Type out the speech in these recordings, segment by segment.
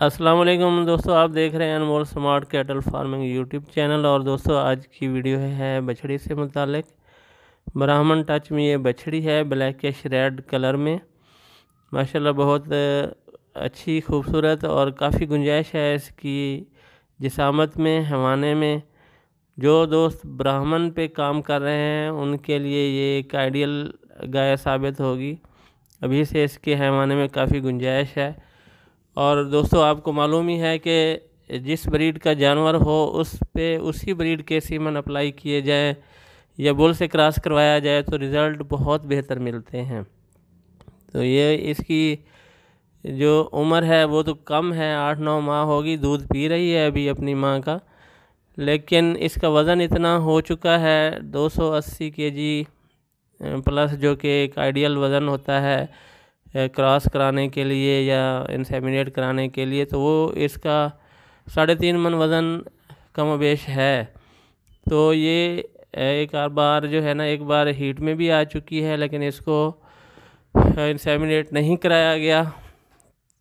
वालेकुम दोस्तों, आप देख रहे हैं Anmol smart cattle farming YouTube channel और दोस्तों, आज की वीडियो है बछड़ी से मुतालिक। ब्राह्मण टच में ये बछड़ी है, ब्लैकिश रेड कलर में। माशाल्लाह, बहुत अच्छी, खूबसूरत और काफ़ी गुंजाइश है इसकी जिसामत में, हवाने में। जो दोस्त ब्राह्मण पे काम कर रहे हैं, उनके लिए ये एक आइडियल गाय साबित होगी। अभी से इसके हैवाने में काफ़ी गुंजाइश है। और दोस्तों, आपको मालूम ही है कि जिस ब्रीड का जानवर हो, उस पे उसी ब्रीड के सीमन अप्लाई किए जाए या बुल से क्रॉस करवाया जाए तो रिज़ल्ट बहुत बेहतर मिलते हैं। तो ये इसकी जो उम्र है, वो तो कम है, आठ नौ माह होगी, दूध पी रही है अभी अपनी माँ का। लेकिन इसका वज़न इतना हो चुका है 280 केजी प्लस जो कि एक आइडियल वज़न होता है क्रॉस कराने के लिए या इंसेमिनेट कराने के लिए तो वो इसका साढ़े तीन मन वज़न कम बेश है। तो ये एक बार जो है ना, एक बार हीट में भी आ चुकी है, लेकिन इसको इंसेमिनेट नहीं कराया गया,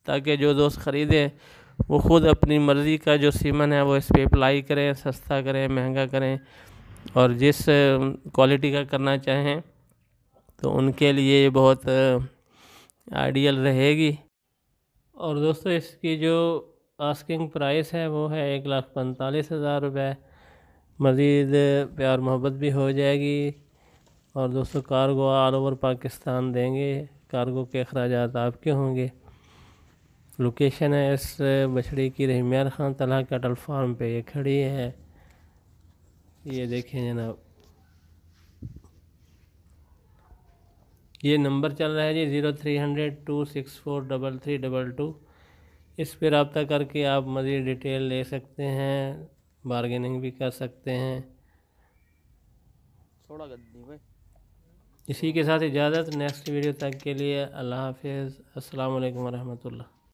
ताकि जो दोस्त ख़रीदें, वो ख़ुद अपनी मर्ज़ी का जो सीमन है, वो इस पर अप्लाई करें, सस्ता करें, महँगा करें, और जिस क्वालिटी का करना चाहें तो उनके लिए बहुत आइडियल रहेगी। और दोस्तों, इसकी जो आस्किंग प्राइस है, वो है एक लाख पैंतालीस हज़ार रुपये मज़ीद प्यार मोहब्बत भी हो जाएगी। और दोस्तों कार्गो ऑल ओवर पाकिस्तान देंगे। कार्गो के अखराज आपके होंगे। लोकेशन है इस बछड़ी की रहीमियार ख़ान तला कटल फार्म पे। ये खड़ी है। ये देखें जनाब। ये नंबर चल रहा है जी zero three hundred two six four double three double two. इस पर रबता करके आप मज़ीद डिटेल ले सकते हैं बारगेनिंग भी कर सकते हैं। थोड़ा इसी के साथ इजाज़त नेक्स्ट वीडियो तक के लिए अल्लाह हाफिज़। अस्सलाम वालेकुम रहमतुल्लाह